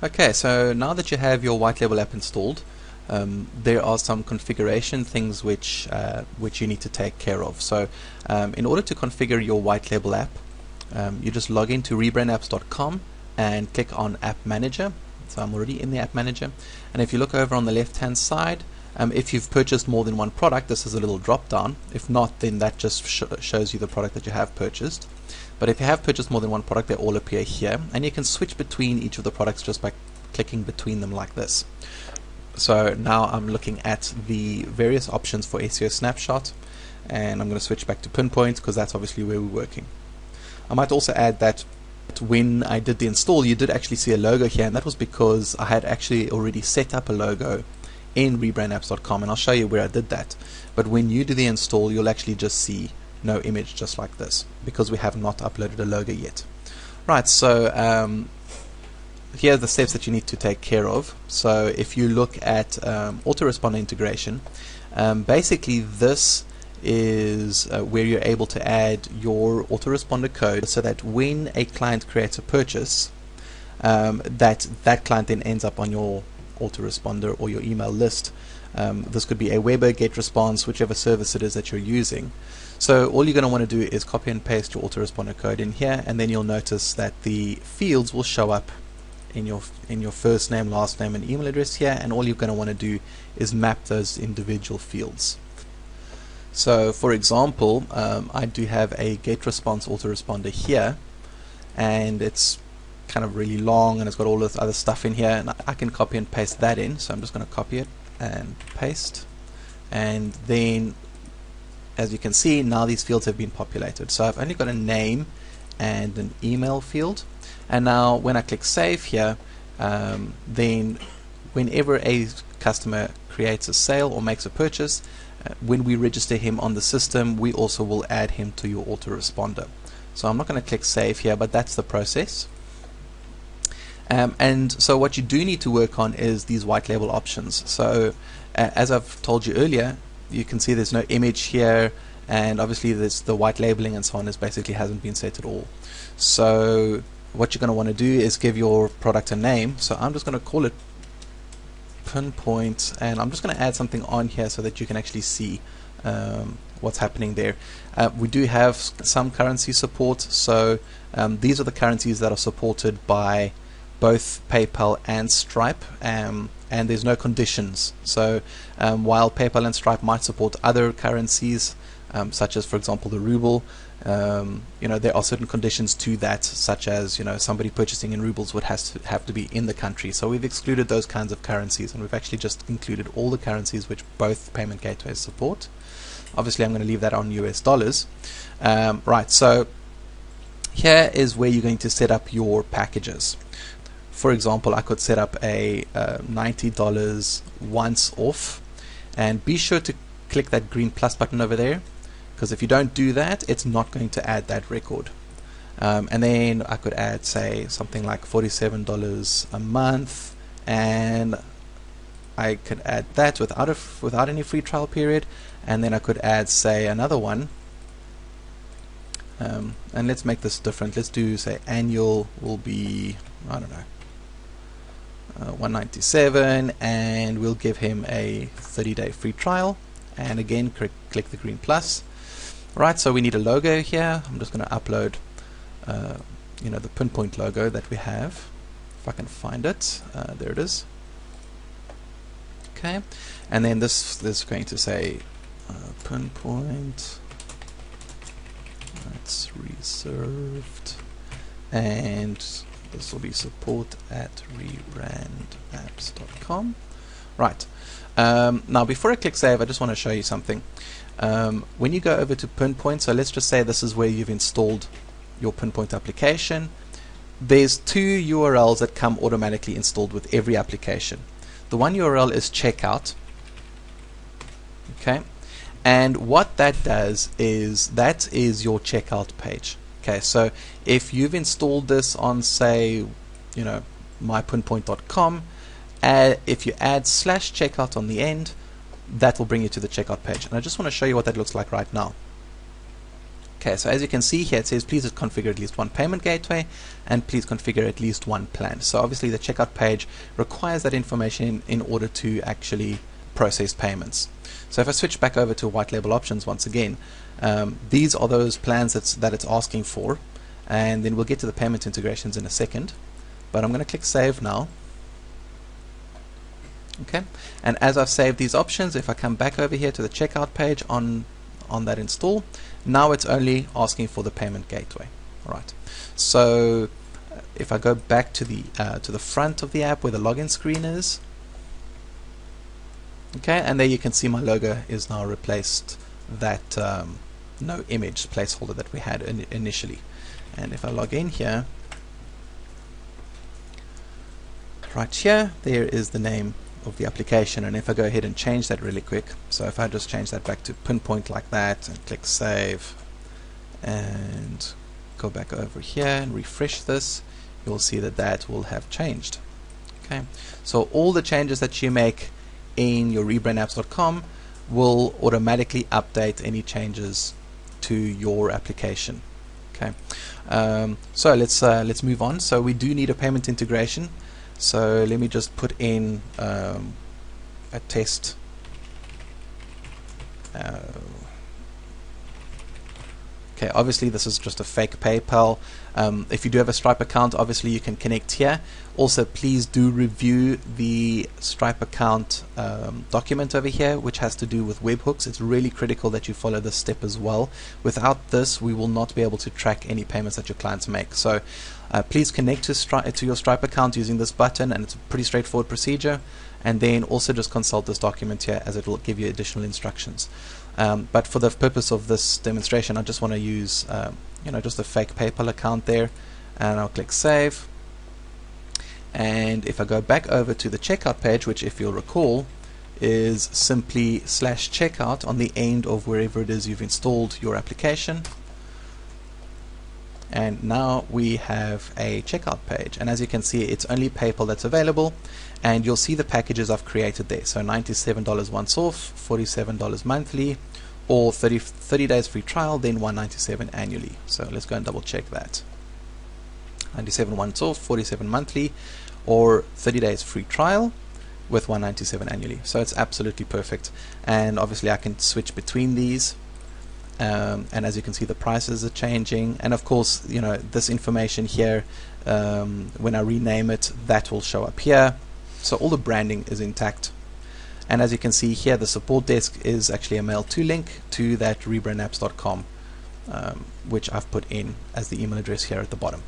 Okay, so now that you have your white label app installed, um, there are some configuration things which uh, which you need to take care of. So, um, in order to configure your white label app, um, you just log into rebrandapps.com and click on App Manager. So I'm already in the App Manager, and if you look over on the left-hand side, um, if you've purchased more than one product, this is a little drop down. If not, then that just sh shows you the product that you have purchased. But if you have purchased more than one product, they all appear here. And you can switch between each of the products just by clicking between them like this. So now I'm looking at the various options for SEO Snapshot. And I'm going to switch back to Pinpoint because that's obviously where we're working. I might also add that when I did the install, you did actually see a logo here. And that was because I had actually already set up a logo in rebrandapps.com. And I'll show you where I did that. But when you do the install, you'll actually just see no image just like this because we have not uploaded a logo yet. Right, so um, here are the steps that you need to take care of. So if you look at um, autoresponder integration, um, basically this is uh, where you're able to add your autoresponder code so that when a client creates a purchase, um, that that client then ends up on your autoresponder or your email list. Um, this could be Aweber, GetResponse, whichever service it is that you're using. So all you're going to want to do is copy and paste your autoresponder code in here and then you'll notice that the fields will show up in your in your first name, last name and email address here and all you're going to want to do is map those individual fields. So for example, um, I do have a GetResponse autoresponder here and it's kind of really long and it's got all this other stuff in here and I can copy and paste that in. So I'm just going to copy it and paste. And then as you can see now these fields have been populated. So I've only got a name and an email field. And now when I click save here um, then whenever a customer creates a sale or makes a purchase uh, when we register him on the system we also will add him to your autoresponder. So I'm not going to click save here but that's the process um, and so what you do need to work on is these white label options. So uh, as I've told you earlier you can see there's no image here and obviously the white labeling and so on is basically hasn't been set at all. So what you're going to want to do is give your product a name. So I'm just going to call it pinpoint and I'm just going to add something on here so that you can actually see um, what's happening there. Uh, we do have some currency support. So um, these are the currencies that are supported by both PayPal and Stripe um, and there's no conditions. So um, while PayPal and Stripe might support other currencies, um, such as for example the ruble, um, you know there are certain conditions to that, such as you know somebody purchasing in rubles would has to have to be in the country. So we've excluded those kinds of currencies, and we've actually just included all the currencies which both payment gateways support. Obviously, I'm going to leave that on US dollars. Um, right, so here is where you're going to set up your packages for example, I could set up a uh, $90 once off. And be sure to click that green plus button over there because if you don't do that, it's not going to add that record. Um, and then I could add, say, something like $47 a month. And I could add that without without any free trial period. And then I could add say another one. Um, and let's make this different. Let's do say annual will be I don't know uh, 197 and we'll give him a 30 day free trial. And again click, click the green plus. Right so we need a logo here. I'm just going to upload uh, you know the pinpoint logo that we have. If I can find it uh, there it is. Okay and then this, this is going to say uh, pinpoint. That's reserved. And this will be support at rebrandapps.com. Right. Um, now, before I click save, I just want to show you something. Um, when you go over to Pinpoint, so let's just say this is where you've installed your Pinpoint application. There's two URLs that come automatically installed with every application. The one URL is checkout. Okay. And what that does is that is your checkout page. Okay, so if you've installed this on, say, you know, mypinpoint.com, uh, if you add slash checkout on the end, that will bring you to the checkout page. And I just want to show you what that looks like right now. Okay, so as you can see here, it says please configure at least one payment gateway and please configure at least one plan. So obviously the checkout page requires that information in, in order to actually process payments. So if I switch back over to white label options once again, um, these are those plans that's, that it's asking for and then we'll get to the payment integrations in a second. But I'm going to click save now. Okay, and as I've saved these options, if I come back over here to the checkout page on on that install, now it's only asking for the payment gateway. All right. So uh, if I go back to the uh, to the front of the app where the login screen is, okay, and there you can see my logo is now replaced that um, no image placeholder that we had in initially. And if I log in here, right here, there is the name of the application. And if I go ahead and change that really quick so if I just change that back to pinpoint like that and click save and go back over here and refresh this you'll see that that will have changed. Okay? So all the changes that you make in your rebrandapps.com will automatically update any changes to your application. Okay. Um, so let's uh, let's move on. So we do need a payment integration. So let me just put in um, a test. Uh, okay, obviously this is just a fake PayPal. Um, if you do have a Stripe account, obviously you can connect here. Also, please do review the Stripe account um, document over here, which has to do with webhooks. It's really critical that you follow this step as well. Without this, we will not be able to track any payments that your clients make. So uh, please connect to, Stri to your Stripe account using this button and it's a pretty straightforward procedure and then also just consult this document here as it will give you additional instructions. Um, but for the purpose of this demonstration I just want to use um, you know just a fake PayPal account there and I'll click save. And if I go back over to the checkout page which if you'll recall is simply slash checkout on the end of wherever it is you've installed your application and now we have a checkout page. And as you can see it's only PayPal that's available. And you'll see the packages I've created there. So $97 once off $47 monthly or 30, 30 days free trial then 197 annually. So let's go and double check that. 97 once off 47 monthly or 30 days free trial with 197 annually. So it's absolutely perfect. And obviously I can switch between these um, and as you can see the prices are changing. And of course you know this information here um, when I rename it that will show up here. So all the branding is intact. And as you can see here the support desk is actually a mail to link to that rebrandapps.com um, which I've put in as the email address here at the bottom